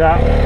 Yeah.